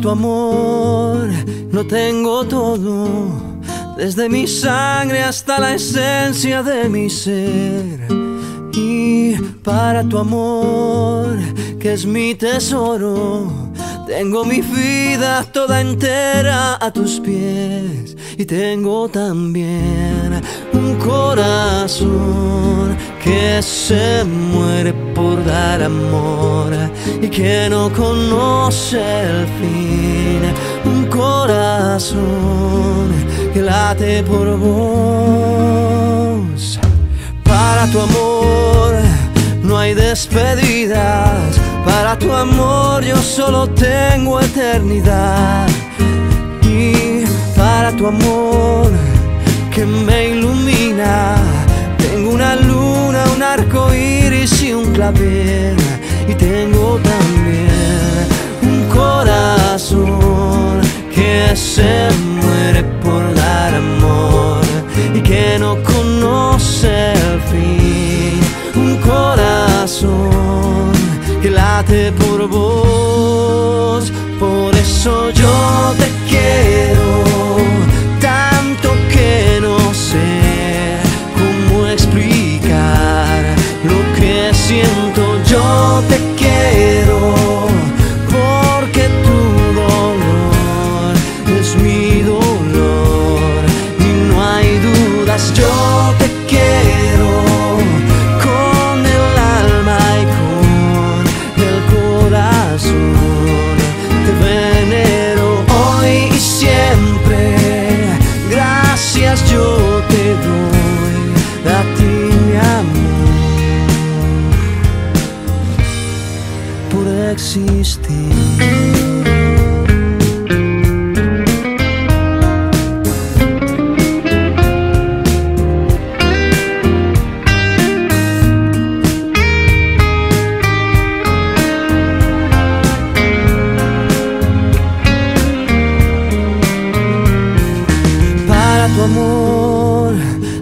Tu amor no tengo todo, desde mi sangre hasta la esencia de mi ser. Y para tu amor, que es mi tesoro, tengo mi vida toda entera a tus pies. Y tengo también un corazón que se muere por dar amor y que no conoce el fin. Un corazón que late por vos. Para tu amor no hay despedidas. Para tu amor yo solo tengo eternidad. Y para tu amor que me ilumina, tengo una luna, un arco iris y un clavel. Y tengo también un corazón que se muere por dar amor y que no conoce el fin. Un corazón que late por vos, por eso yo te quiero existir. Tu amor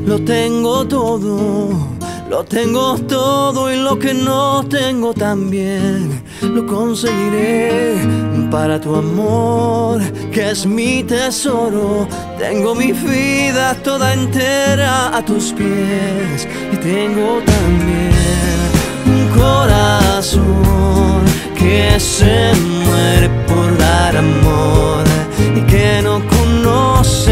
lo tengo todo, lo tengo todo y lo que no tengo también lo conseguiré. Para tu amor, que es mi tesoro, tengo mi vida toda entera a tus pies y tengo también un corazón que se muere por dar amor y que no conoce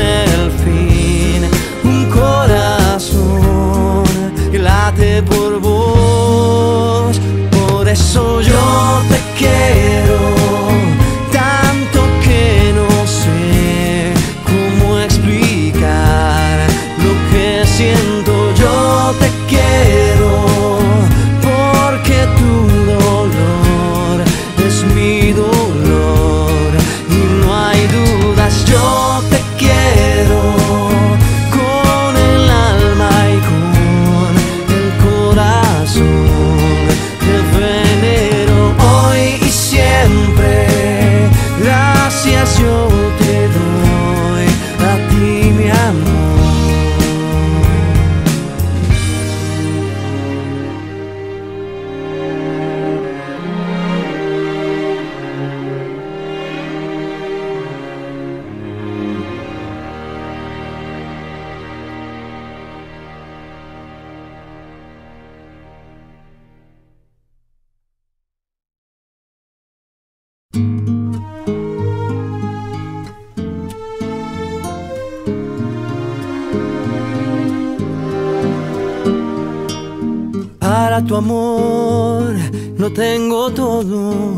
Tu amor no tengo todo,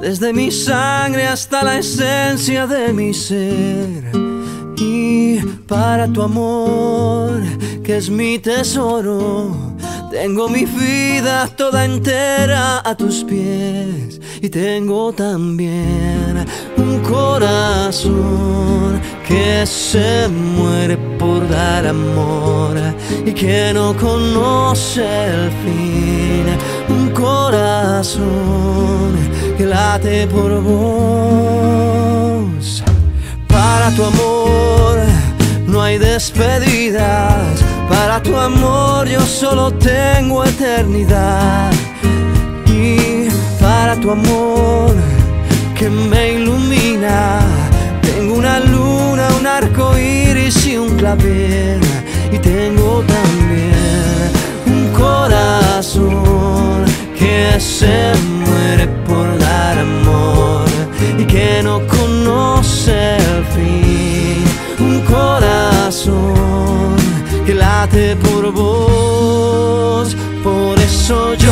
desde mi sangre hasta la esencia de mi ser. Y para tu amor, que es mi tesoro, tengo mi vida toda entera a tus pies. Y tengo también un corazón que se muere por dar amor y que no conoce el fin. Un corazón que late por vos. Para tu amor no hay despedidas. Para tu amor yo solo tengo eternidad. Y para tu amor que me Y tengo también un corazón que se muere por dar amor y que no conoce el fin. Un corazón que late por vos. Por eso yo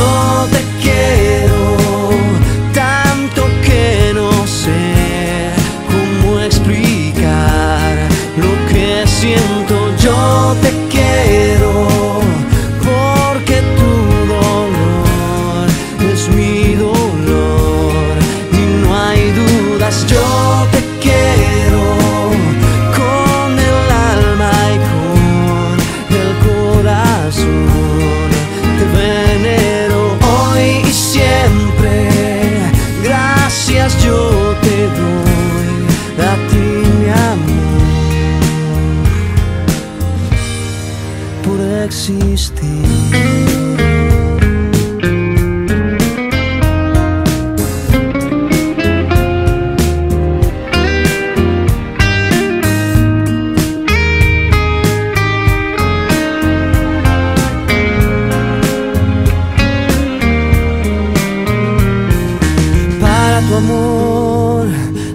Para tu amor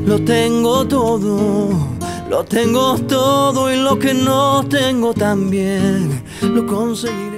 lo tengo todo, lo tengo todo y lo que no tengo también lo conseguí.